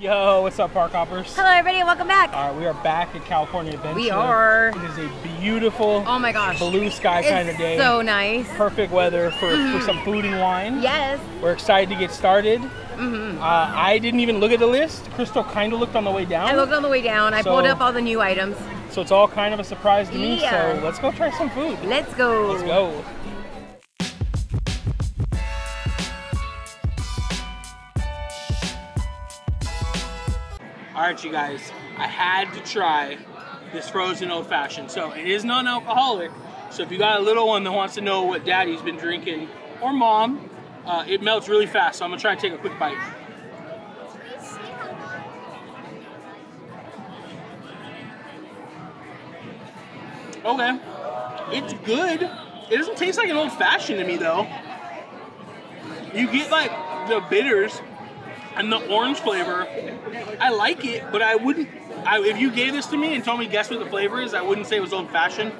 Yo, what's up, park hoppers? Hello, everybody, and welcome back. All right, we are back at California Adventure. We are. It is a beautiful, oh my gosh, blue sky kind of day. So nice. Perfect weather for, for some food and wine. Yes. We're excited to get started. hmm Uh, I didn't even look at the list. Crystal kind of looked on the way down. I looked on the way down. I So- pulled up all the new items. so it's all kind of a surprise to me. Yeah. So let's go try some food. Let's go. Let's go. All right, you guys, I had to try this frozen old fashioned. So it is non-alcoholic. So if you got a little one that wants to know what daddy's been drinking or mom, uh, it melts really fast. So I'm gonna try and take a quick bite. Okay, it's good. It doesn't taste like an old fashioned to me though. You get like the bitters and the orange flavor. I like it, but I wouldn't. I, if you gave this to me and told me guess what the flavor is, I wouldn't say it was old fashioned.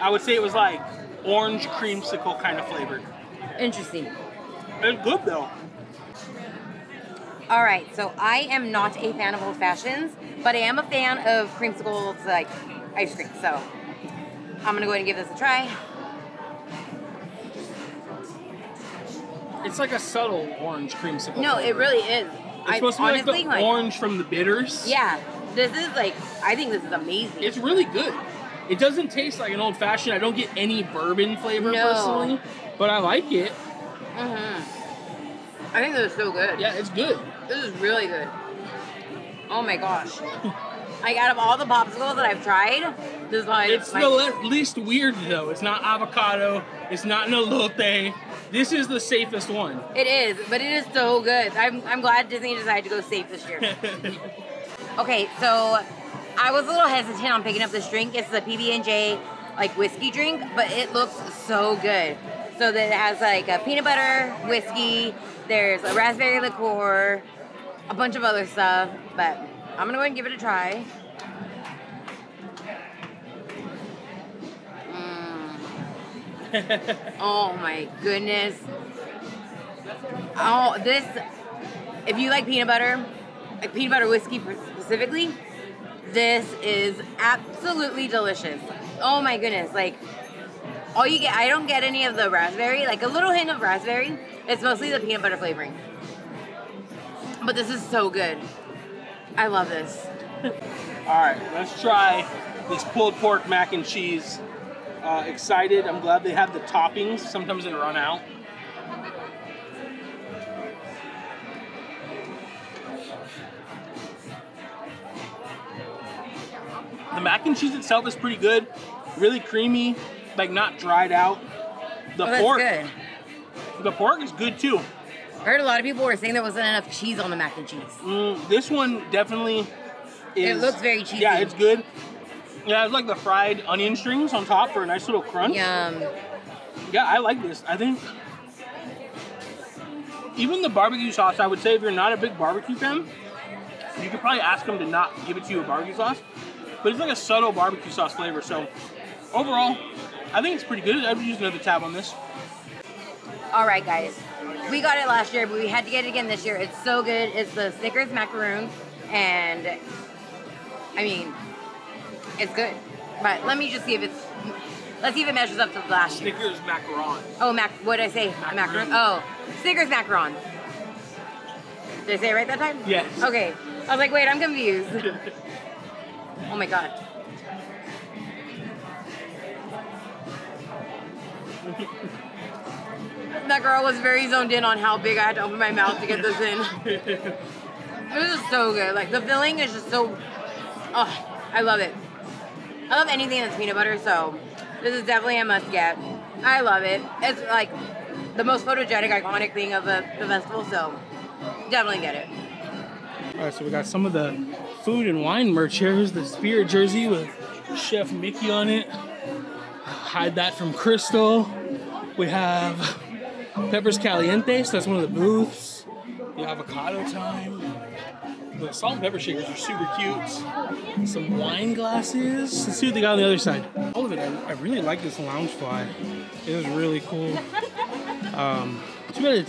I would say it was like orange creamsicle kind of flavored. Interesting. It's good though. All right, so I am not a fan of old fashions, but I am a fan of creamsicles, like ice cream. So I'm gonna go ahead and give this a try. It's like a subtle orange creamsicle. No, it really is. It's I supposed to be honestly like the orange from the bitters. Yeah, this is like. I think this is amazing. It's really good. It doesn't taste like an old fashioned. I don't get any bourbon flavor No. personally, but I like it. hmm I think this is so good. Yeah, it's good. This is really good. Oh my gosh. like out of all the popsicles that I've tried, this is my. It's my, the le- least weird though. It's not avocado. It's not an elote. This is the safest one. It is, but it is so good. I'm, I'm glad Disney decided to go safe this year. okay, so I was a little hesitant on picking up this drink. It's the PB and J like whiskey drink, but it looks so good. So that it has like a peanut butter whiskey. There's a raspberry liqueur, a bunch of other stuff. But I'm gonna go ahead and give it a try. Oh my goodness. Oh, this. If you like peanut butter, like peanut butter whiskey specifically, this is absolutely delicious. Oh my goodness. Like, all you get, I don't get any of the raspberry, like a little hint of raspberry. It's mostly the peanut butter flavoring. But this is so good. I love this. All right, let's try this pulled pork mac and cheese. Uh, excited. I'm glad they have the toppings. Sometimes they run out. The mac and cheese itself is pretty good. Really creamy, like not dried out. The Oh, pork, good. the pork is good too. I heard a lot of people were saying there wasn't enough cheese on the mac and cheese. Mm, this one definitely is. It looks very cheesy. Yeah, it's good. Yeah, it's like the fried onion strings on top for a nice little crunch. Yum. Yeah, I like this. I think even the barbecue sauce, I would say if you're not a big barbecue fan, you could probably ask them to not give it to you a barbecue sauce. But it's like a subtle barbecue sauce flavor. So overall, I think it's pretty good. I would use another tab on this. All right, guys. We got it last year, but we had to get it again this year. It's so good. It's the Snickers macaroon, and I mean, it's good. But let me just see if it's. Let's see if it measures up to the last year. Snickers macaron. Oh, mac. What did I say? Macaron. Macaroon. Oh, Snickers macaron. Did I say it right that time? Yes. Okay. I was like, wait, I'm confused. oh my god. that girl was very zoned in on how big I had to open my mouth to get this in. This is so good. Like the filling is just so. Oh, I love it. I love anything that's peanut butter, so this is definitely a must get. I love it. It's like the most photogenic, iconic thing of the, the festival, so definitely get it. All right, so we got some of the food and wine merch here. Here's the Spirit jersey with Chef Mickey on it. Hide that from Crystal. We have Peppers Caliente, so that's one of the booths. The avocado time. The salt and pepper shakers are super cute. Some wine glasses. Let's see what they got on the other side. All of it, I, I really like this Loungefly. It is really cool. Um, too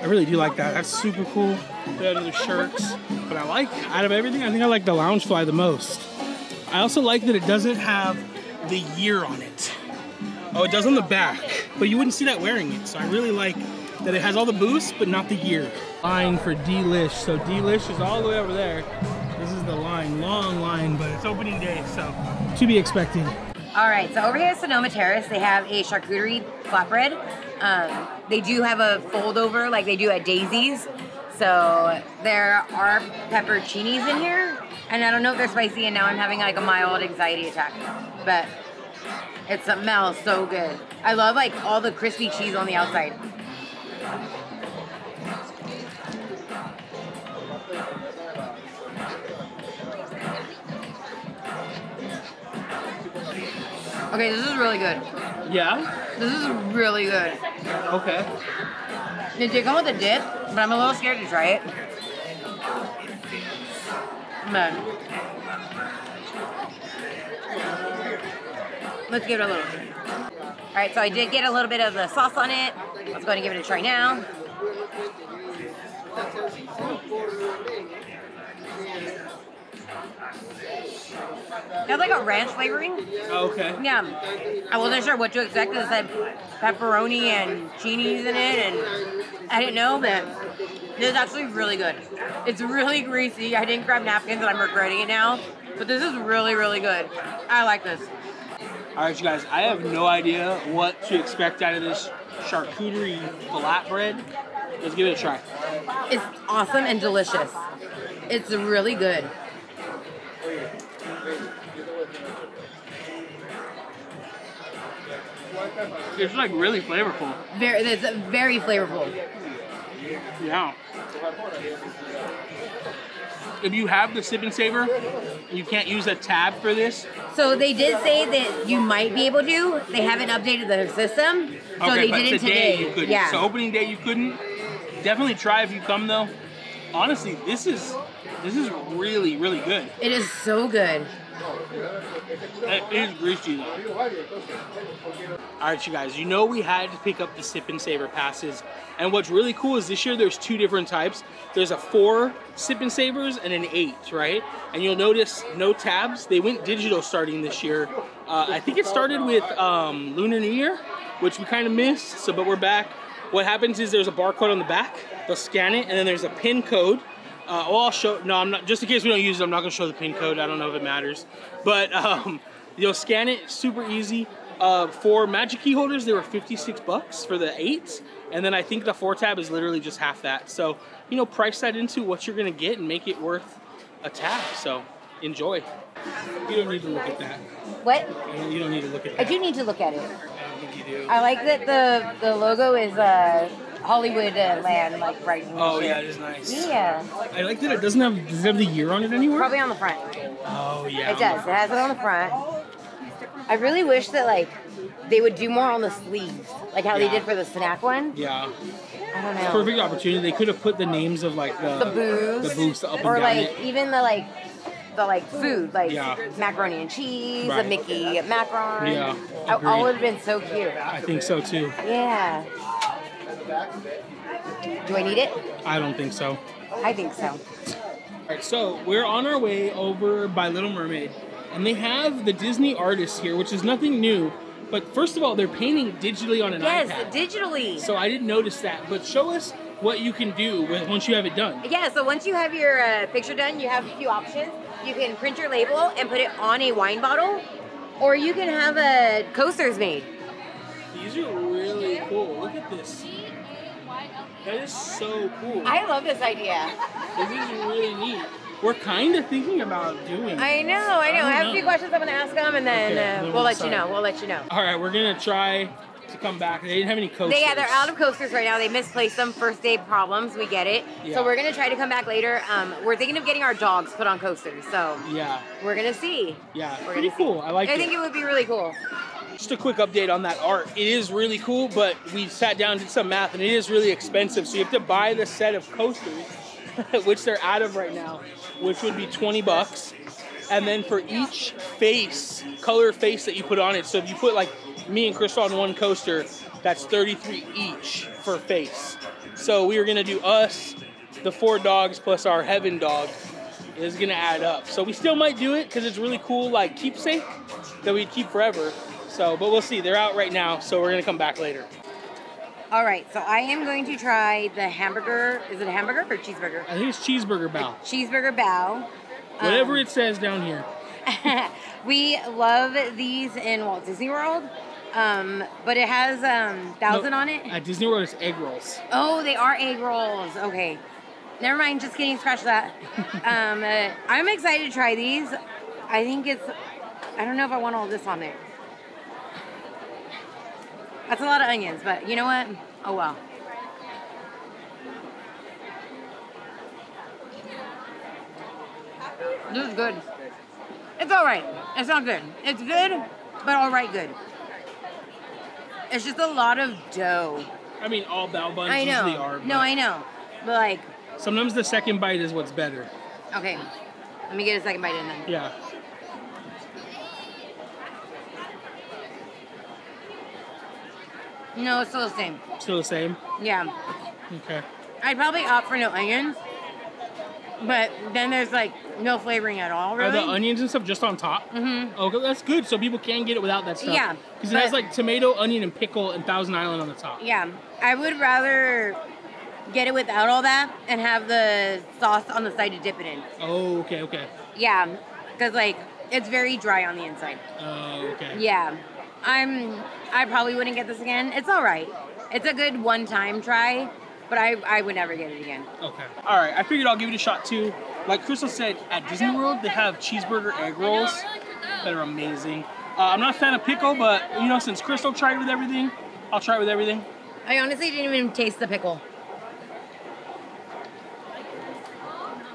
I really do like that. That's super cool. They have new shirts. But I like, out of everything, I think I like the Loungefly the most. I also like that it doesn't have the year on it. Oh, it does on the back, but you wouldn't see that wearing it. So I really like that it has all the boosts, but not the year. Line for Delish. So Delish is all the way over there. This is the line, long line, but it's opening day, so to be expected. All right, so over here at Sonoma Terrace, they have a charcuterie flatbread. Um, they do have a fold over like they do at Daisy's. So there are pepperoncinis in here, and I don't know if they're spicy, and now I'm having like a mild anxiety attack. But it smells so good. I love like all the crispy cheese on the outside. Okay, this is really good. Yeah? This is really good. Okay. They did come with a dip, but I'm a little scared to try it. Man. Let's give it a little. All right, so I did get a little bit of the sauce on it. Let's go ahead and give it a try now. It has like a ranch flavoring. Oh, Okay. Yeah. I wasn't sure what to expect. It said pepperoni and cheese in it, and I didn't know, that. this is actually really good. It's really greasy. I didn't grab napkins, and I'm regretting it now. But this is really, really good. I like this. All right, you guys. I have no idea what to expect out of this charcuterie flatbread. Let's give it a try. It's awesome and delicious. It's really good. It's like really flavorful. Very, it's very flavorful. Yeah. If you have the sip and savor, you can't use a tab for this. So they did say that you might be able to. They haven't updated their system, so okay, they but did it today, today. you couldn't. Yeah. So opening day you couldn't. Definitely try if you come though. Honestly, this is this is really really good. it is so good. It is greasy though. All right, you guys. You know we had to pick up the sip and savor passes, and what's really cool is this year there's two different types. There's a four sip and savors and an eight, right? And you'll notice no tabs. They went digital starting this year. Uh, I think it started with um, Lunar New Year, which we kind of missed. So, but we're back. What happens is there's a barcode on the back. They'll scan it, and then there's a pin code. Uh, well, I'll show. No, I'm not. Just in case we don't use it, I'm not gonna show the pin code. I don't know if it matters, but um, you'll scan it. Super easy. Uh, for Magic Key holders, they were 56 bucks for the eight, and then I think the four tab is literally just half that. So you know, price that into what you're gonna get and make it worth a tab. So enjoy. You don't need to look at that. What? You don't need to look at it. I do need to look at it. I don't think you do. I like that the the logo is uh, Hollywood uh, land, like right. Oh here. yeah, it is nice. Yeah, I like that it doesn't have does it have the year on it anywhere. probably on the front. Oh yeah. It does. It has it on the front. I really wish that like they would do more on the sleeves, like how Yeah. they did for the snack one. Yeah. I don't know. Perfect opportunity. They could have put the names of like the The booze, the booths up and or down like it. even the like the like food, like Yeah. macaroni and cheese, Right. a Mickey macaron. Yeah, I- agreed. all would have been so cute. I think so too. Yeah. Do I need it? I don't think so. I think so. All right, so we're on our way over by Little Mermaid, and they have the Disney artists here, which is nothing new. But first of all, they're painting digitally on an Yes, iPad. digitally. So I didn't notice that. But show us what you can do with, once you have it done. Yeah, so once you have your uh, picture done, you have a few options. You can print your label and put it on a wine bottle, or you can have uh, coasters made. These are really cool. Look at this. That is so cool. I love this idea. This is really neat. We're kind of thinking about doing. I know, I know. I, don't have a few questions I'm going to ask them, and then, Okay, uh, we'll we'll let you know. We'll let you know. All right, we're gonna try to come back. They didn't have any coasters. They, yeah, they're out of coasters right now. They misplaced them. First day problems. We get it. Yeah. So we're gonna try to come back later. Um, we're thinking of getting our dogs put on coasters. So Yeah, we're gonna see. yeah, We're pretty gonna see. cool. I like it. I it. think it would be really cool. Just a quick update on that art. It is really cool, but we sat down did some math, and it is really expensive. So you have to buy the set of coasters, which they're out of right now, which would be 20 bucks. And then for each face, color face that you put on it. So if you put like me and Crystal on one coaster, that's 33 each for face. So we are gonna do us, the four dogs plus our heaven dog is gonna add up. So we still might do it because it's really cool, like keepsake that we'd keep forever. So, but we'll see. They're out right now, so we're gonna come back later. All right, so I am going to try the hamburger. Is it a hamburger or cheeseburger? I think it's cheeseburger bao. Cheeseburger bao. Whatever Um, it says down here. we love these in Walt Disney World, um, but it has um, thousand No, on it. At Disney World, it's egg rolls. Oh, they are egg rolls. Okay. Never mind, just kidding, scratch that. um, uh, I'm excited to try these. I think it's, I don't know if I want all this on there. That's a lot of onions, but you know what? Oh well. This is good. It's all right. It's not good. It's good, but all right good. It's just a lot of dough. I mean, all bao buns I know. usually are. no, I know. But like, Sometimes the second bite is what's better. okay, let me get a second bite in then. Yeah. No, it's still the same. Still the same. Yeah, Okay. I'd probably opt for no onions. But then there's like no flavoring at all, Are the onions and stuff just on top? Mm-hmm. Okay, that's good. So people can get it without that stuff. Yeah, Because it has like tomato, onion, and pickle and Thousand Island on the top. Yeah, I would rather get it without all that and have the sauce on the side to dip it in. Oh, okay, okay. Yeah, because like it's very dry on the inside. Oh, okay. Yeah, I'm. I probably wouldn't get this again. It's all right. It's a good one-time try, but I I would never get it again. Okay. All right. I figured I'll give it a shot too. Like Crystal said, at Disney World they have cheeseburger egg rolls that are amazing. Uh, I'm not a fan of pickle, but you know, since Crystal tried it with everything, I'll try it with everything. I honestly didn't even taste the pickle.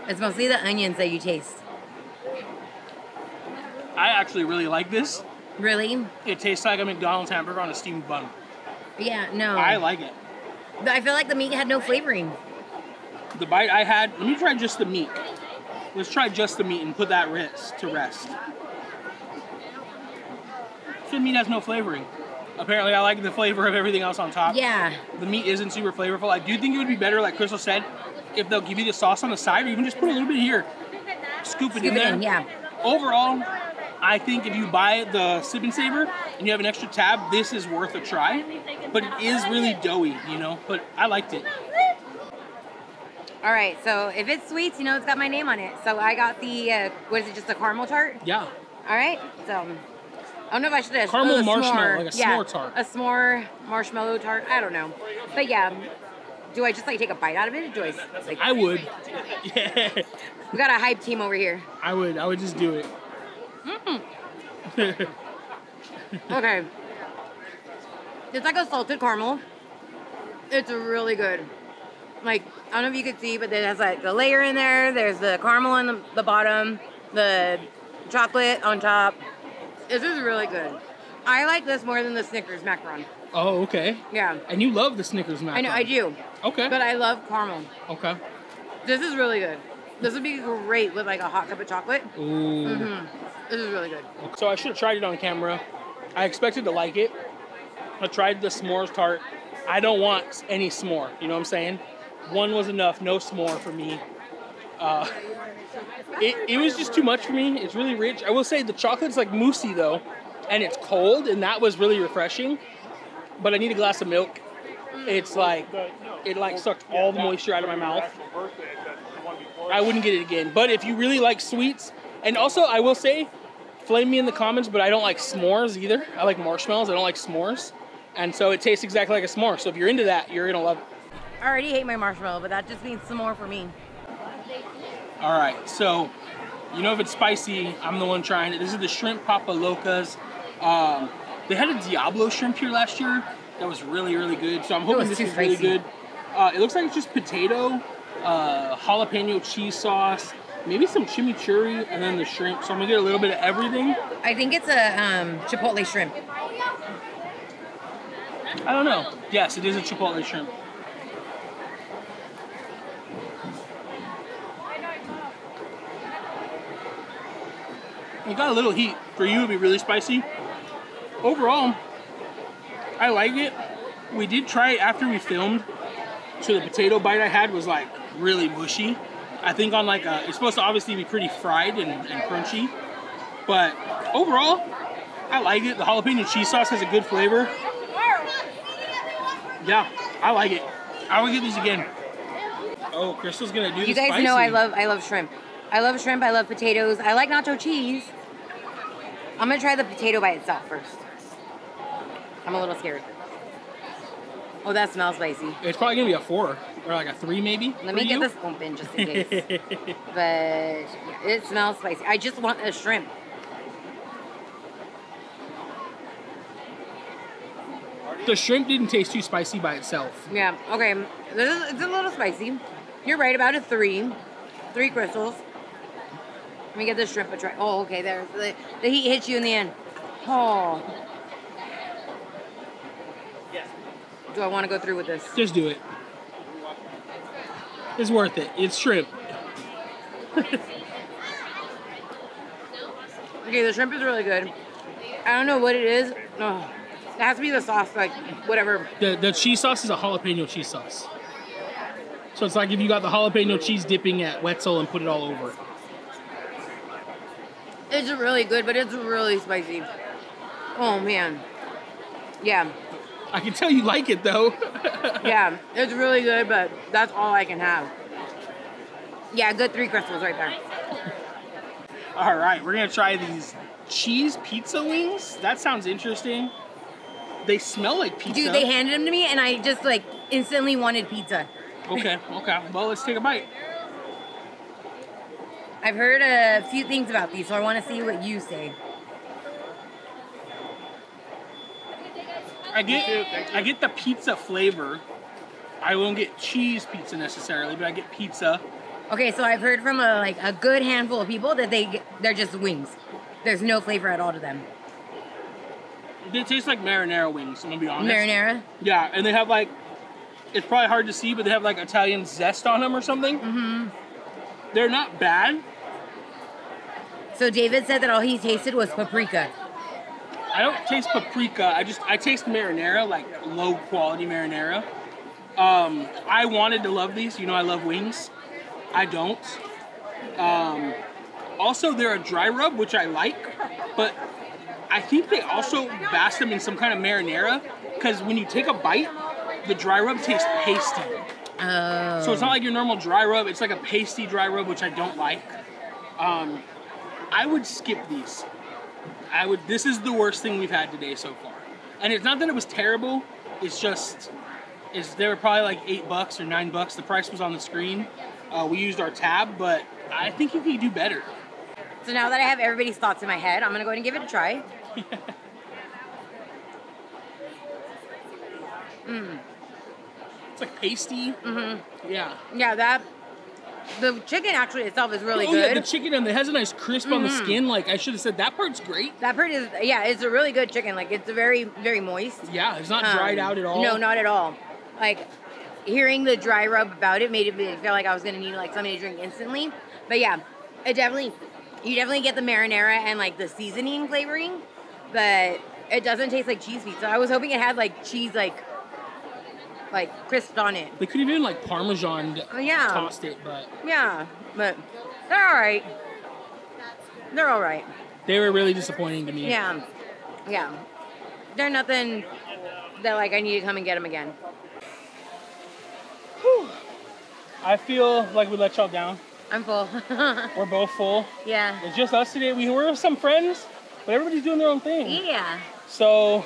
It's mostly the onions that you taste. I actually really like this. Really? It tastes like a McDonald's hamburger on a steamed bun. Yeah. No. I like it. But I feel like the meat had no flavoring. The bite I had, let me try just the meat. Let's try just the meat and put that rest to rest. The meat has no flavoring. Apparently, I like the flavor of everything else on top. Yeah. The meat isn't super flavorful. I do think it would be better, like Crystal said, if they'll give you the sauce on the side, or even just put a little bit here. Scoop it Scoop in it there. in, yeah. Overall, I think if you buy the Sip and Savor and you have an extra tab, this is worth a try. But it is really doughy, you know. But I liked it. All right. So if it's sweets, you know it's got my name on it. So I got the uh, what is it? Just a caramel tart. Yeah. All right. So I don't know if I should have Caramel oh, marshmallow, s'more. like a yeah, s'more tart. A s'more marshmallow tart. I don't know, but yeah. Do I just like take a bite out of it? Do I like? I would. Yeah. we got a hype team over here. I would. I would just do it. Mm. Okay. It's like a salted caramel. It's really good. Like, I don't know if you could see, but it has like the layer in there. There's the caramel on the, the bottom, the chocolate on top. This is really good. I like this more than the Snickers macaron. oh, okay. Yeah. And you love the Snickers mac. I know, I do. Okay. But I love caramel. okay. This is really good. This would be great with like a hot cup of chocolate. Ooh. Mm, this is really good. So I should have tried it on camera. I expected to like it. I tried the s'mores tart. I don't want any s'more. You know what I'm saying? One was enough. No s'more for me. Uh, it, it was just too much for me. It's really rich. I will say the chocolate's like moussey though, and it's cold, and that was really refreshing. But I need a glass of milk. It's like it like sucked all the moisture out of my mouth. I wouldn't get it again. But if you really like sweets, and also I will say, flame me in the comments, but I don't like s'mores either. I like marshmallows. I don't like s'mores. And so it tastes exactly like a s'more. So if you're into that, you're gonna love it. I already hate my marshmallow, but that just means some more for me. All right, so you know if it's spicy, I'm the one trying it. This is the shrimp papa locas. Um, they had a Diablo shrimp here last year that was really really good. So I'm hoping this is really good. Uh, it looks like it's just potato, uh, jalapeno cheese sauce, maybe some chimichurri, and then the shrimp. So I'm gonna get a little bit of everything. I think it's a um, chipotle shrimp. I don't know. Yes, it is a chipotle shrimp. It got a little heat. For you, it'd be really spicy. Overall, I like it. We did try it after we filmed, So the potato bite I had was like really mushy. I think on like a, it's supposed to obviously be pretty fried and, and crunchy, but overall, I like it. The jalapeno cheese sauce has a good flavor. Yeah, I like it. I would get these again. Oh, Crystal's gonna do this. You guys spicy. know I love I love shrimp. I love shrimp. I love potatoes. I like nacho cheese. I'm gonna try the potato by itself first. I'm a little scared. Oh, that smells spicy. It's probably gonna be a four or like a three, maybe. Let me for get you. this open just in case. but yeah, it smells spicy. I just want a shrimp. the shrimp didn't taste too spicy by itself. Yeah. Okay. This is, it's a little spicy. You're right about a three. Three crystals. Let me get this shrimp a try. Oh, okay. There. The, the heat hits you in the end. Oh. Do I want to go through with this? Just do it. It's worth it. It's shrimp. Okay, the shrimp is really good. I don't know what it is. Oh, it has to be the sauce, like whatever. The the cheese sauce is a jalapeno cheese sauce. So it's like if you got the jalapeno cheese dipping at Wetzel and put it all over. It's really good, but it's really spicy. Oh man. Yeah, I can tell you like it though. yeah, it's really good, but that's all I can have. Yeah, good three crystals right there. all right, we're gonna try these cheese pizza wings. That sounds interesting. They smell like pizza. Dude, they handed them to me, and I just like instantly wanted pizza. okay, okay. Well, let's take a bite. I've heard a few things about these, so I want to see what you say. I get I get the pizza flavor. I won't get cheese pizza necessarily, but I get pizza. Okay, so I've heard from a like a good handful of people that they get, they're just wings. There's no flavor at all to them. They taste like marinara wings. I'm gonna be honest. Marinara. Yeah, and they have like, it's probably hard to see, but they have like Italian zest on them or something. Mm-hmm. They're not bad. So David said that all he tasted was paprika. I don't taste paprika. I just I taste marinara, like low quality marinara. Um, I wanted to love these. You know, I love wings. I don't. Um, also, they're a dry rub, which I like, but I think they also bask them in some kind of marinara because when you take a bite, the dry rub tastes pasty. Oh. So it's not like your normal dry rub. It's like a pasty dry rub, which I don't like. Um, I would skip these. I would. This is the worst thing we've had today so far. And it's not that it was terrible. It's just, is they were probably like eight bucks or nine bucks. The price was on the screen. Uh, we used our tab, but I think you could do better. So now that I have everybody's thoughts in my head, I'm gonna go ahead and give it a try. It's like pasty. Mm-hmm. Yeah. Yeah, that the chicken actually itself is really oh good. Mm-hmm. yeah, the chicken and it has a nice crisp on the skin. Like I should have said, that part's great. that part is yeah, it's a really good chicken. Like it's very very moist. Yeah, it's not dried Um, out at all. No, not at all. Like hearing the dry rub about it made it feel like I was gonna need like something to drink instantly. But yeah, it definitely you definitely get the marinara and like the seasoning flavoring, but it doesn't taste like cheese pizza. I was hoping it had like cheese like like crisped on it. They could have even like Parmesan Oh, yeah. tossed it, but Yeah, but they're all right. They're all right. they were really disappointing to me. Yeah, yeah. They're nothing that like I need to come and get them again. Whew. I feel like we let y'all down. I'm full. We're both full. yeah. It's just us today. We were with some friends, but everybody's doing their own thing. Yeah. So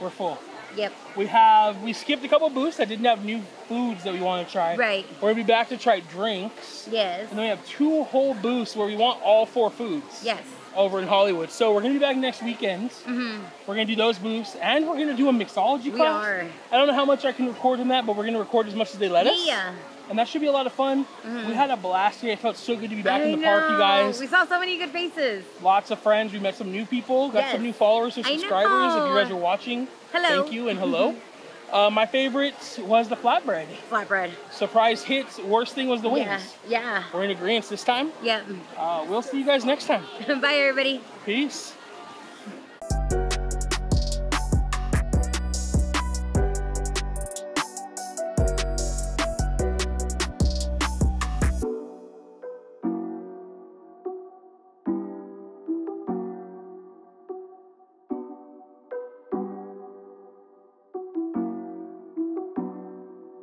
we're full. Yep. We have we skipped a couple booths that didn't have new foods that we want to try. Right. We're gonna be back to try drinks. Yes. And then we have two whole booths where we want all four foods. Yes. Over in Hollywood. So we're gonna be back next weekend. Mm-hmm. We're gonna do those booths and we're gonna do a mixology class. We are. I don't know how much I can record in that, but we're gonna record as much as they let us. Yeah. And that should be a lot of fun. We had a blast here. It felt so good to be back I in the park, you guys. We saw so many good faces. Lots of friends. We met some new people. Got Yes. some new followers or subscribers. If you guys are watching, Hello. thank you and hello. uh, my favorite was the flatbread. Flatbread. Surprise hits. Worst thing was the wings. Yeah. Yeah. We're in agreement this time. Yep. Uh, we'll see you guys next time. Bye, everybody. Peace.